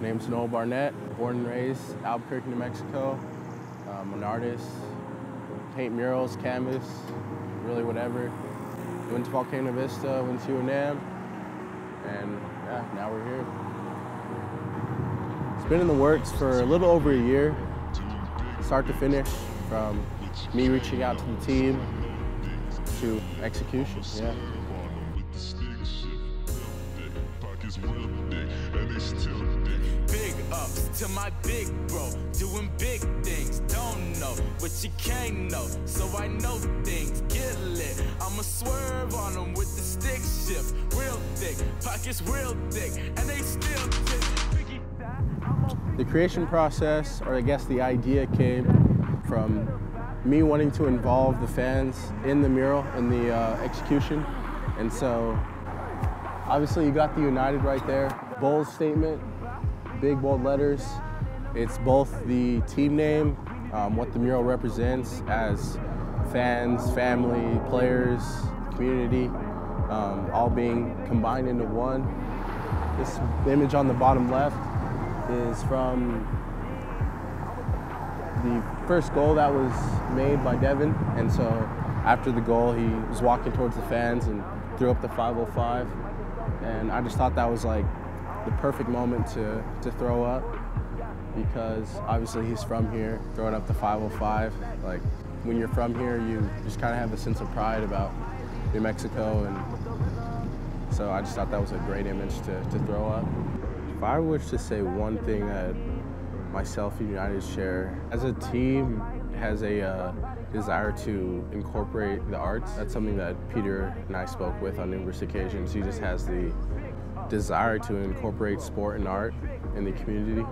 Name's Noé Barnett, born and raised Albuquerque, New Mexico. I'm an artist, paint murals, canvas, really whatever. Went to Volcano Vista, went to UNM, and yeah, now we're here. It's been in the works for a little over a year, start to finish, from me reaching out to the team to execution, yeah. To my big bro, doing big things. Don't know what you can't know, so I know things get lit. I'ma swerve on them with the stick shift, real thick, pockets real thick, and they still. The creation process, or I guess the idea came from me wanting to involve the fans in the mural, in the uh, execution. And so obviously you got the United right there. Bold statement, big bold letters. It's both the team name, um, what the mural represents as fans, family, players, community, um, all being combined into one. This image on the bottom left is from the first goal that was made by Devon. And so after the goal, he was walking towards the fans and threw up the 505. And I just thought that was like the perfect moment to, to throw up because obviously he's from here, throwing up the 505. Like when you're from here, you just kind of have a sense of pride about New Mexico. And so I just thought that was a great image to, to throw up. If I was to say one thing that myself and United share. As a team, has a uh, desire to incorporate the arts. That's something that Peter and I spoke with on numerous occasions. He just has the desire to incorporate sport and art in the community.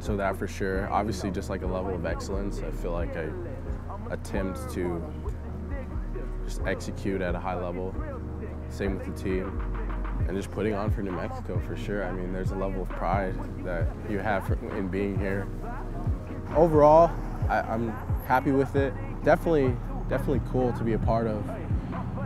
So that for sure, obviously just like a level of excellence, I feel like I attempt to just execute at a high level. Same with the team and just putting on for New Mexico for sure. I mean, there's a level of pride that you have in being here. Overall, I, I'm happy with it. Definitely, definitely cool to be a part of.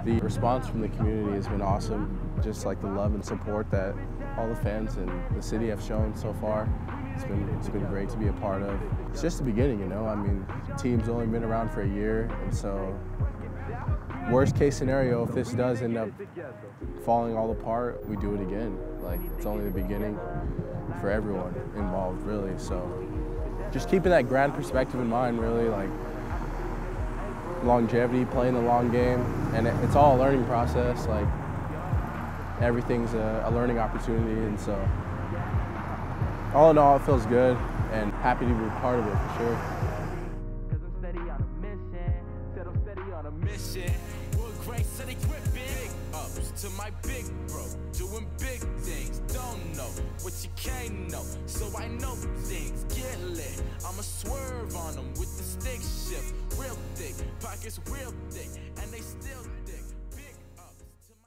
The response from the community has been awesome. Just like the love and support that all the fans in the city have shown so far. It's been, it's been great to be a part of. It's just the beginning, you know. I mean, the team's only been around for a year, and so worst case scenario, if this does end up falling all apart, we do it again. Like, it's only the beginning for everyone involved, really. So just keeping that grand perspective in mind, really, like longevity, playing the long game, and it's all a learning process. Like, everything's a, a learning opportunity, and so all in all, it feels good and happy to be a part of it for sure. to my big bro, doing big things. What you can't know, so I know things get lit. I'ma swerve on them with the stick shift, real thick, pockets real thick, and they still thick.